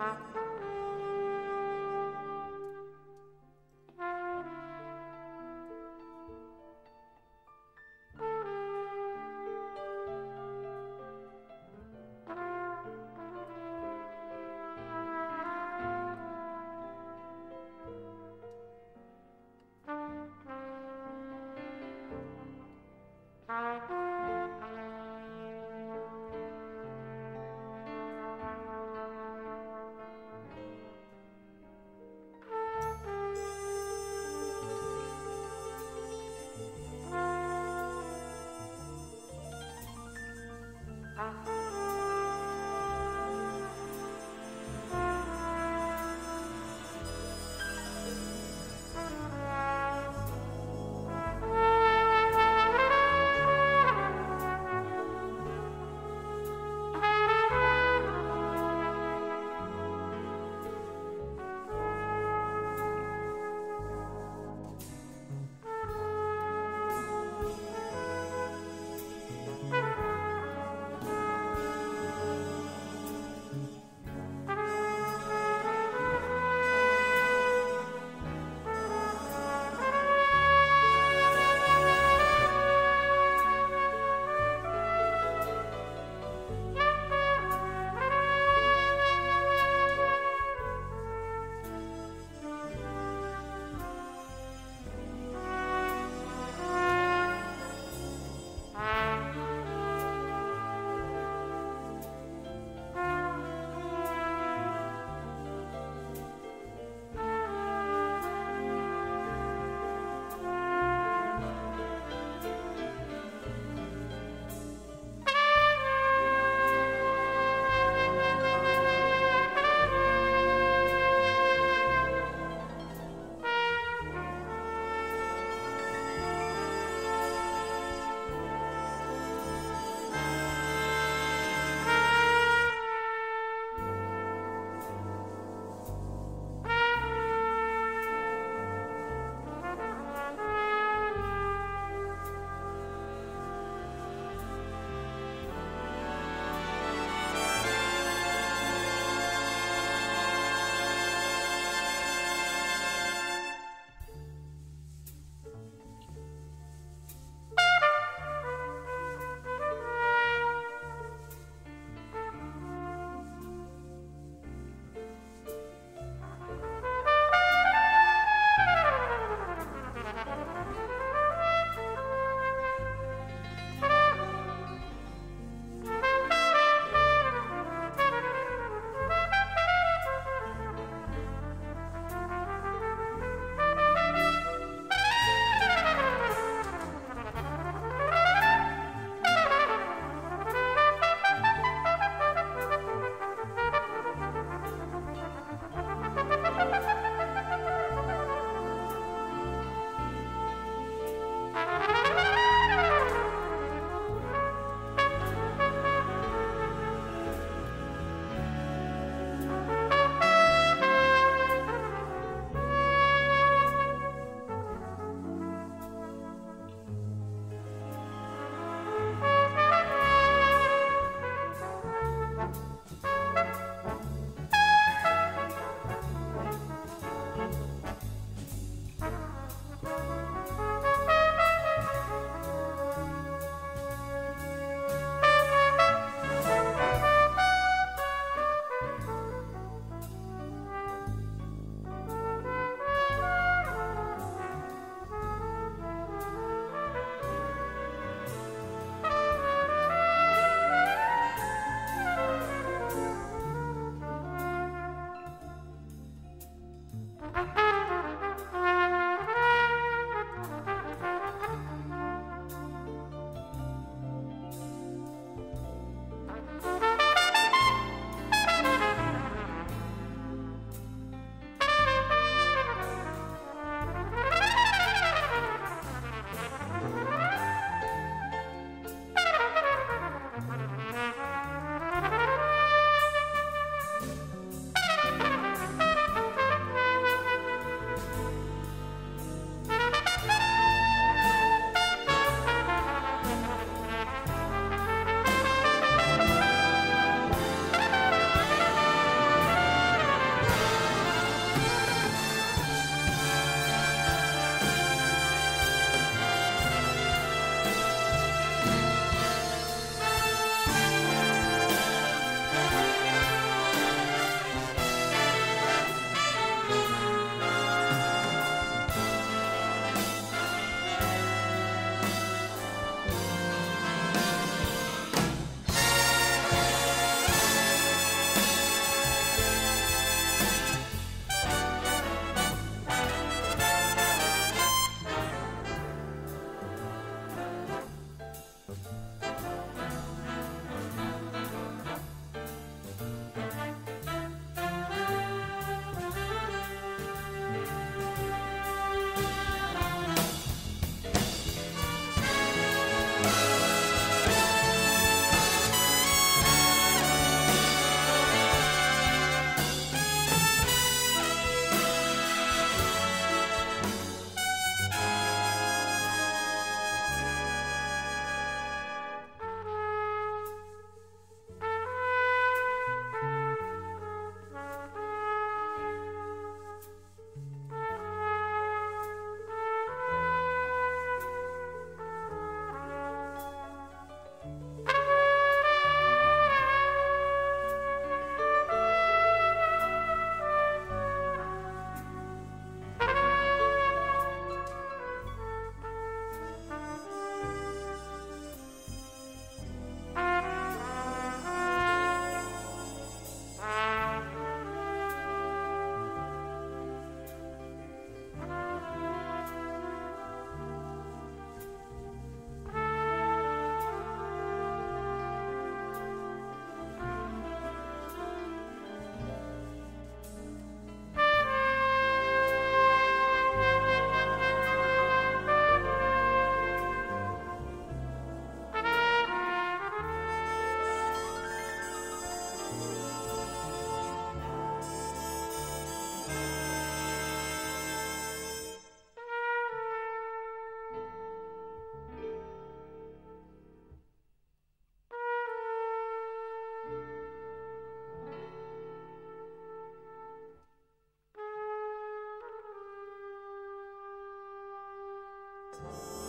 Ha, ha. Yes.